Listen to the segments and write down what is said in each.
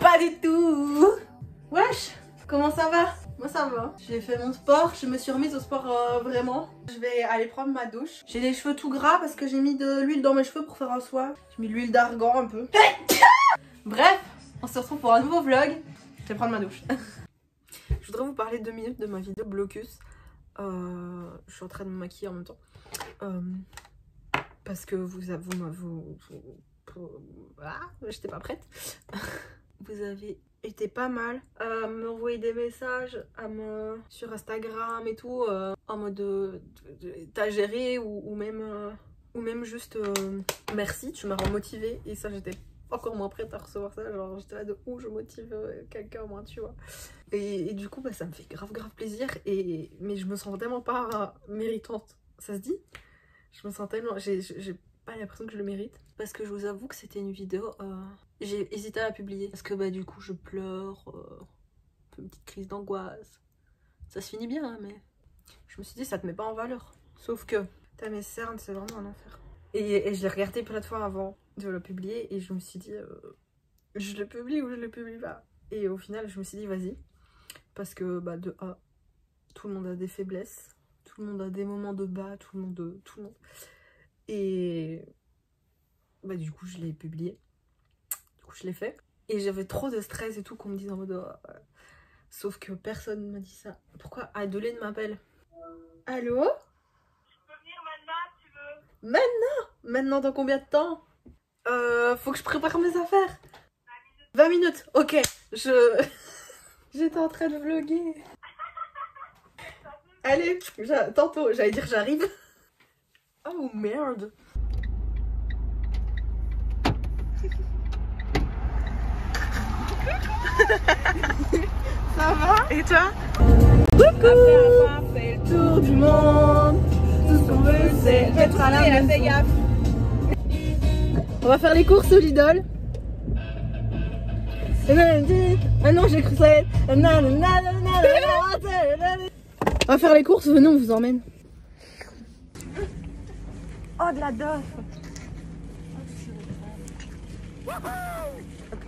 pas du tout Wesh Comment ça va Moi ça va. J'ai fait mon sport, je me suis remise au sport vraiment. Je vais aller prendre ma douche. J'ai les cheveux tout gras parce que j'ai mis de l'huile dans mes cheveux pour faire un soin. J'ai mis de l'huile d'argan un peu. Bref, on se retrouve pour un nouveau vlog. Je vais prendre ma douche. je voudrais vous parler deux minutes de ma vidéo blocus. Je suis en train de me maquiller en même temps. Parce que vous, vous, vous, vous ah, j'étais pas prête vous avez été pas mal à m'envoyer des messages à me, sur Instagram et tout euh, en mode de, t'as géré ou, même euh, ou même juste euh, merci tu m'as remotivé. Et ça j'étais encore moins prête à recevoir ça. Genre j'étais là de où je motive quelqu'un moi tu vois. Et, du coup bah ça me fait grave grave plaisir. Et mais je me sens tellement pas méritante. Ça se dit? Je me sens tellement j'ai pas l'impression que je le mérite. Parce que je vous avoue que c'était une vidéo, euh, j'ai hésité à la publier. Parce que bah du coup je pleure, euh, une petite crise d'angoisse. Ça se finit bien hein, mais je me suis dit ça te met pas en valeur. Sauf que t'as mes cernes, c'est vraiment un enfer. Et, et je l'ai regardé plein de fois avant de le publier et je me suis dit euh, je le publie ou je le publie pas. Et au final je me suis dit vas-y. Parce que bah de A, tout le monde a des faiblesses. Tout le monde a des moments de bas, tout le monde... Tout le monde. Et bah, du coup, je l'ai publié. Du coup, je l'ai fait. Et j'avais trop de stress et tout qu'on me dise en mode... Oh, sauf que personne ne m'a dit ça. Pourquoi Adeline m'appelle Allô Je peux venir maintenant si tu veux. Maintenant? Maintenant dans combien de temps? Euh, Faut que je prépare mes affaires. 20 minutes. 20 minutes, ok. Je... J'étais en train de vlogger. Allez, tantôt, j'allais dire j'arrive. Oh merde Ça va Et toi Coucou Après avoir fait le tour du monde, tout ce qu'on veut c'est être à la maison. On va faire les courses au Lidl. Ah non, j'ai cru ça. On va faire les courses, venez, on vous emmène. Oh, de la dof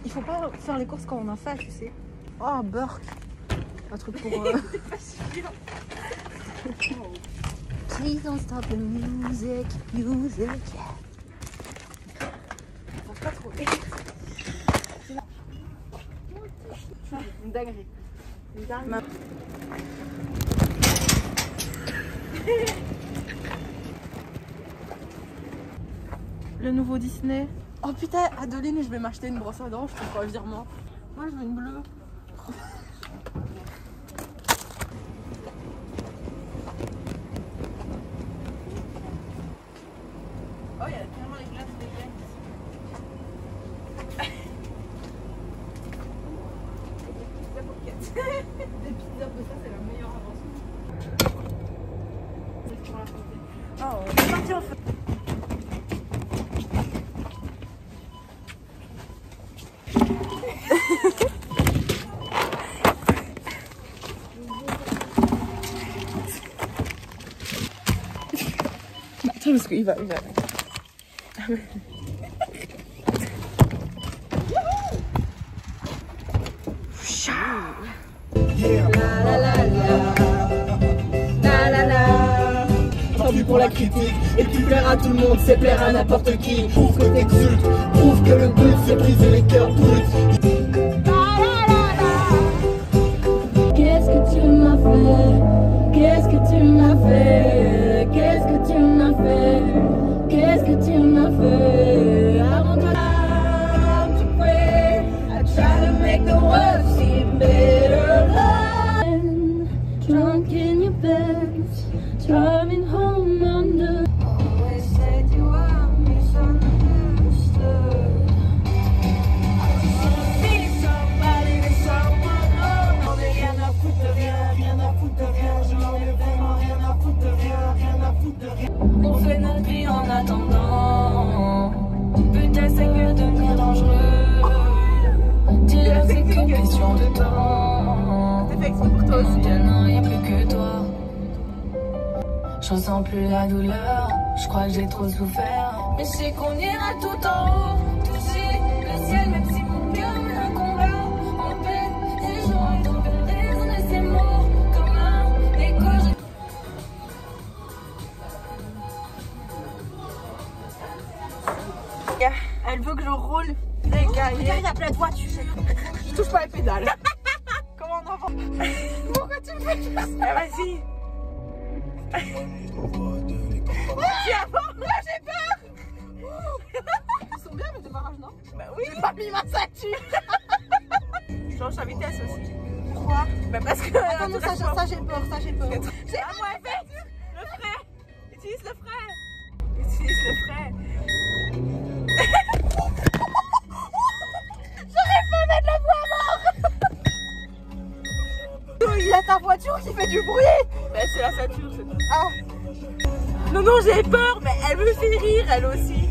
Il faut pas faire les courses quand on a faim, tu sais. Oh, Burk Un truc pour... Euh... Please don't stop the music, music. Pas trop... Une dinguerie. Une dinguerie. le nouveau Disney. Oh putain, Adeline, je vais m'acheter une brosse à dents, je te ferai un virement. Moi, je veux une bleue. Oh, il y a carrément les glaces des glaces. Des pizzas ça, c'est la meilleure invention. C'est pour la santé. Oh, on est parti en fait. Parce qu'il va, il va. pour la critique Et tu plaire à tout le monde, c'est plaire à n'importe qui. Prouve que t'exultes, prouve que le but c'est briser les cœurs bruts. Qu'est-ce que tu m'as fait? Qu'est-ce que tu m'as fait? réflexion pour toi a plus que toi. Je ressens plus la douleur. Je crois que j'ai trop souffert. Mais je sais qu'on ira tout en haut. Toucher le ciel, même si mon cœur me le combat. En peine, ces jours, ils ont raison de ces mots. Comme un écho. Elle veut que je roule. Les gars, il y a plein de voitures. Je touche pas les pédales. Pourquoi tu me fais ça Ah, vas-y. Tiens, là j'ai peur Ils sont bien mes démarrages, non Bah oui J'ai pas mis ma ceinture Je change la vitesse aussi. Pourquoi Bah parce que. Attends, non, ça, ça, ça, j'ai peur, ça j'ai peur. J'ai à moi, fais le frein. Utilise le frein. Utilise le frein. Ta voiture qui fait du bruit Bah, c'est la ceinture, c'est tout. Ah Non, non, j'ai peur, mais elle me fait rire, elle aussi.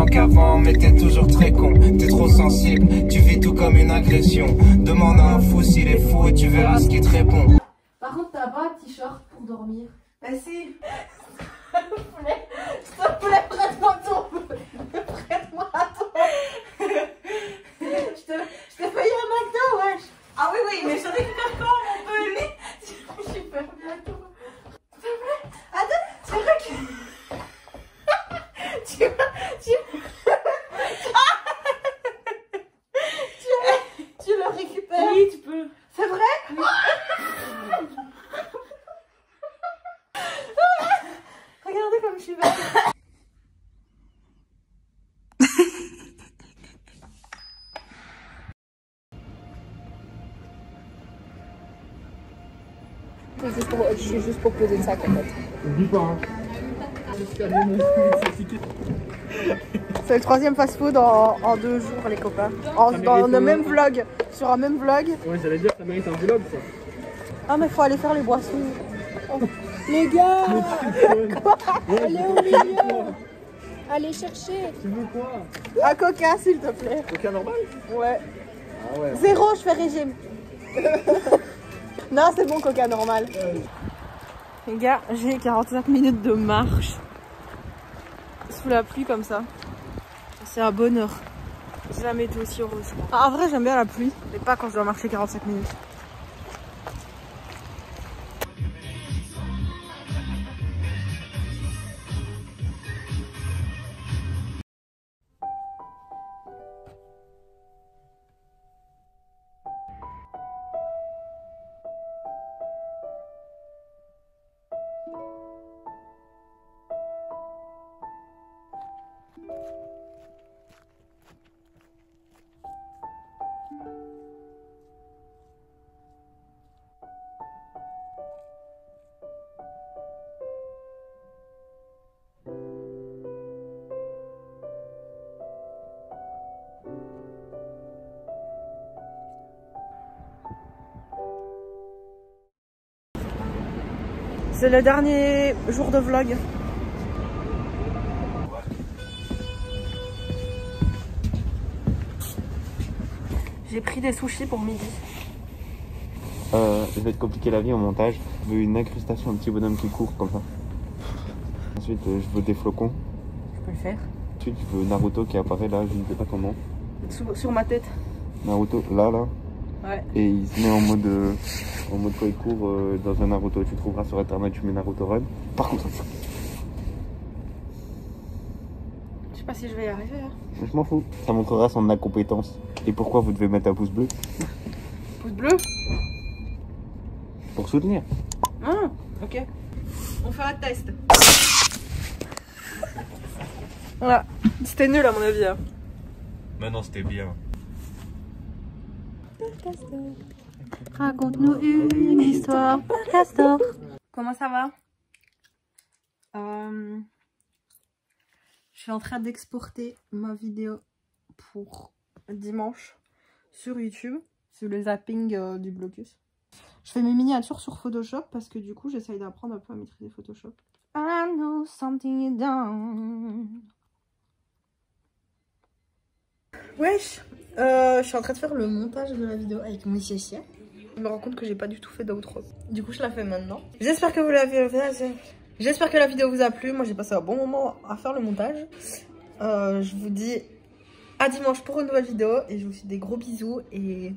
Intelligent qu'avant, mais t'es toujours très con. T'es trop sensible, tu vis tout comme une agression. Demande à un fou s'il est fou et tu verras ce qu'il te répond. Par contre, t'as pas un t-shirt pour dormir Bah si. S'il te plaît, s'il te plaît, prête-moi ton Prête-moi ton Je te, je t'ai payé un McDo, wesh Ah oui, oui, mais je récupère quand mon peu Je suis pas bientôt. S'il te plaît, attends, c'est vrai que... tu tu... tu... tu le récupères Oui, tu peux. C'est vrai Je suis juste pour poser le sac en fait. C'est le troisième fast-food en, en deux jours les copains. En- dans le même vlog, sur un même vlog. Ouais, j'allais dire, ça mérite un vlog, ça. Ah mais faut aller faire les boissons. Les gars Allez au milieu Allez chercher Tu veux quoi Un coca s'il te plaît. Aucun normal Ouais. Ah ouais. Zéro, je fais régime. non, c'est bon, coca normal. Les gars, j'ai 45 minutes de marche. Sous la pluie comme ça. C'est un bonheur. J'ai la météo aussi heureuse. Ah, en vrai, j'aime bien la pluie, mais pas quand je dois marcher 45 minutes. C'est le dernier jour de vlog. J'ai pris des sushis pour midi. Euh, je vais te compliquer la vie au montage. Je veux une incrustation, un petit bonhomme qui court comme ça. Ensuite, euh, je veux des flocons. Je peux le faire. Ensuite, je veux Naruto qui apparaît là, je ne sais pas comment. Sur, sur ma tête. Naruto, là, là. Ouais. Et il se met en mode, euh, en mode quand il court euh, dans un Naruto. Tu trouveras sur internet, tu mets Naruto Run. Par contre, Je sais pas si je vais y arriver. hein. je m'en fous. Ça montrera son incompétence. Et pourquoi vous devez mettre un pouce bleu? Pouce bleu? Pour soutenir. Ah, ok. On fait un test. Voilà. C'était nul à mon avis. hein. Maintenant c'était bien. Raconte-nous une histoire, Castor. Comment ça va? Euh, Je suis en train d'exporter ma vidéo pour dimanche sur YouTube, sur le zapping euh, du blocus. Je fais mes miniatures sur Photoshop parce que du coup j'essaye d'apprendre un peu à maîtriser Photoshop. I know something you don't. Wesh, euh, je suis en train de faire le montage de la vidéo avec mon chien. Je me rends compte que j'ai pas du tout fait d'outro. Du coup, je la fais maintenant. J'espère que vous l'avez. J'espère que la vidéo vous a plu. Moi, j'ai passé un bon moment à faire le montage. Euh, je vous dis à dimanche pour une nouvelle vidéo et je vous fais des gros bisous et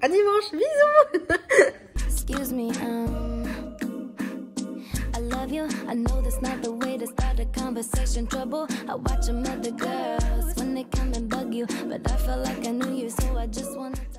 à dimanche. Bisous. Excuse me, um, love you. I know that's not the way to start a conversation. Trouble. I watch them other girls when they come and bug you, but I felt like I knew you, so I just wanted.